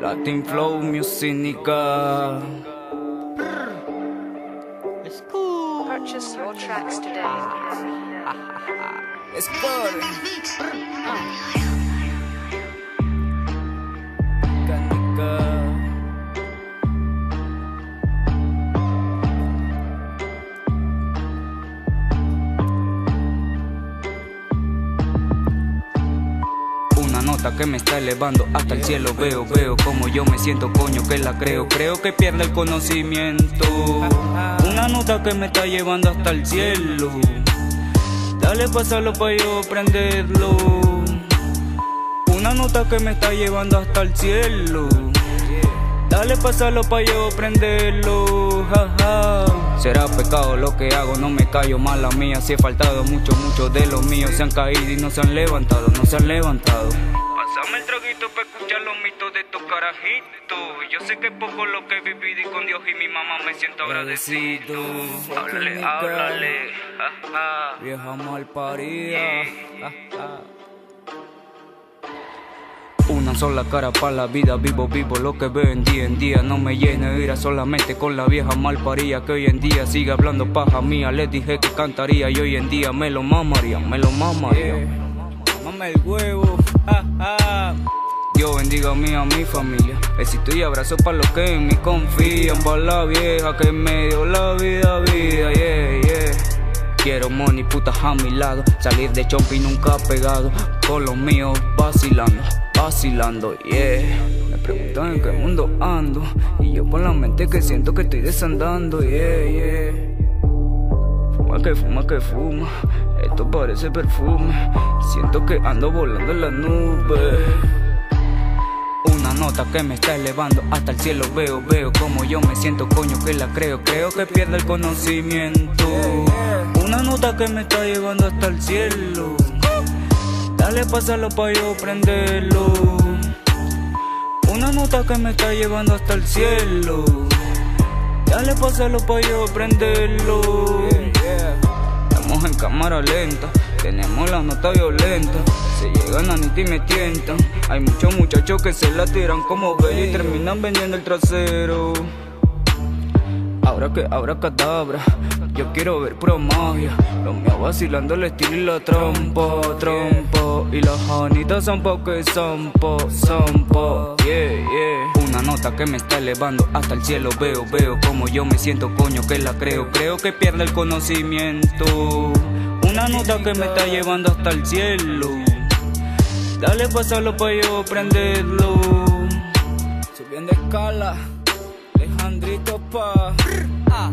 Latin flow music nigga. It's cool. Purchase your tracks today. Let's go. Nota que me está elevando hasta el cielo. Veo, veo como yo me siento, coño que la creo. Creo que pierde el conocimiento. Una nota que me está llevando hasta el cielo. Dale pasarlo pa' yo prenderlo. Una nota que me está llevando hasta el cielo. Dale pasarlo pa' yo prenderlo ja, ja. Será pecado lo que hago, no me callo, mala mía. Si he faltado mucho, muchos de los míos Se han caído y no se han levantado, no se han levantado Pásame el traguito para escuchar los mitos de estos carajitos Yo sé que es poco lo que he vivido y con Dios y mi mamá me siento agradecido Háblale, háblale, ja, ja. Vieja mal parida ja, ja. Una sola cara para la vida, vivo, vivo lo que veo en día en día. No me llena de ira solamente con la vieja malparía que hoy en día sigue hablando paja mía. Les dije que cantaría y hoy en día me lo mamaría, me lo mamaría. Mama el huevo. Dios bendiga a mí, a mi familia. Besito y abrazo para los que en mí confían. Para la vieja que me dio la vida, vida, yeah, yeah. Quiero money, putas a mi lado. Salir de chomping nunca pegado. Con los míos vacilando, vacilando, yeah. Me preguntan en qué mundo ando. Y yo con la mente que siento que estoy desandando, yeah, yeah. Fuma que fuma que fuma. Esto parece perfume. Siento que ando volando en la nube. Una nota que me está elevando hasta el cielo veo, veo como yo me siento, coño que la creo, creo que pierde el conocimiento. Una nota que me está llevando hasta el cielo. Dale pásalo pa' yo prenderlo. Una nota que me está llevando hasta el cielo. Dale pásalo pa' yo prenderlo. Estamos en cámara lenta, tenemos la nota violenta. Se llegan a Niti y me tientan. Hay muchos muchachos que se la tiran como bella y terminan vendiendo el trasero. Ahora que abra cadabra, yo quiero ver pro magia. Los míos vacilando el estilo y la trampa, trampa. Y las janitas son po' que son po, son po, yeah, yeah. Una nota que me está elevando hasta el cielo. Veo, veo como yo me siento, coño que la creo. Creo que pierde el conocimiento. Una nota que me está llevando hasta el cielo. Dale pasarlo pa' yo prenderlo. Subiendo escala, Alejandrito pa. Ah.